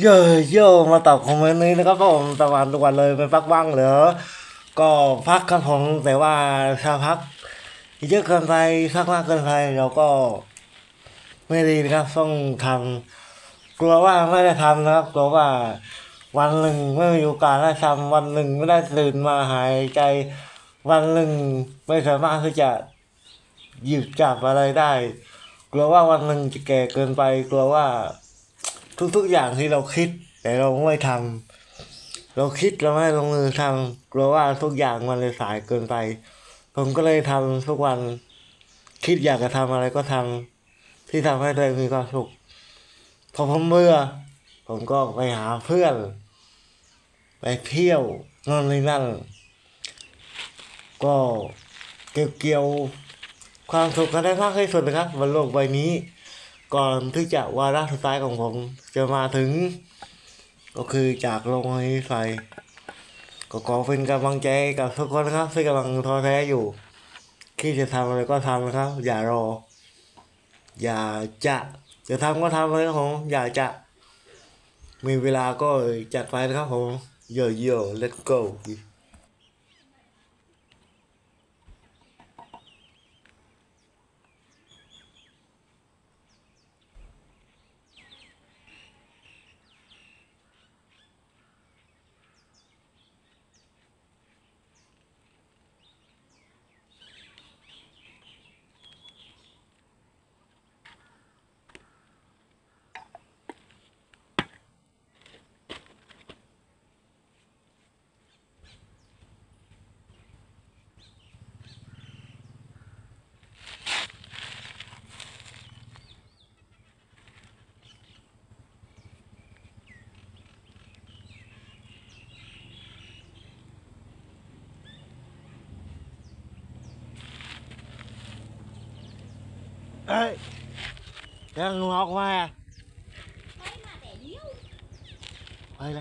เยอะเยอะมาตอบคอมเมนต์นี้นะครับผมตะวันทุกวันเลยไปพักบ้างเหรอ ก็พักครับผมแต่ว่าถ้าพักเยอะเกินไปพักมากเกินไปเราก็ ไม่ดีนะครับต้องทำกลัวว่าไม่ได้ทำนะครับกลัวว่าวันหนึ่งไม่มีโอกาสได้ทำวันหนึ่งไม่ได้ตื่นมาหายใจ วันหนึ่งไม่สามารถที่จะหยิบจับอะไรได้ กลัวว่าวันหนึ่งจะแก่เกินไป กลัวว่า ทุกๆอย่างที่เราคิด แต่เราไม่ทำเราคิดเราไม่ลงมือทำกลัวว่าทุกอย่างมันเลยสายเกินไป ผมก็เลยทำทุกวัน คิดอยากจะทำอะไรก็ทำที่ทำให้ตัวเองมีความสุขพอผมเบื่อผมก็ไปหาเพื่อน ไปเที่ยวนั่นนี่นั่น ก็เกี่ยวเกี่ยวความสุขกันได้มากที่สุดนะครับบนโลกใบนี้ ก่อนที่จะวาระสุดท้ายของผมจะมาถึง ก็คือจากลงนี้ไฟก็ขอเป็นกำลังใจกับทุกคนนะครับที่กำลังท้อแท้อยู่ที่จะทำอะไรก็ทำนะครับ อย่ารอ อย่าจะจะทำก็ทำเลยครับผมอย่าจะมีเวลาก็จัดไปนะครับผมโยโย่ let's go าแต่เดียวไปเล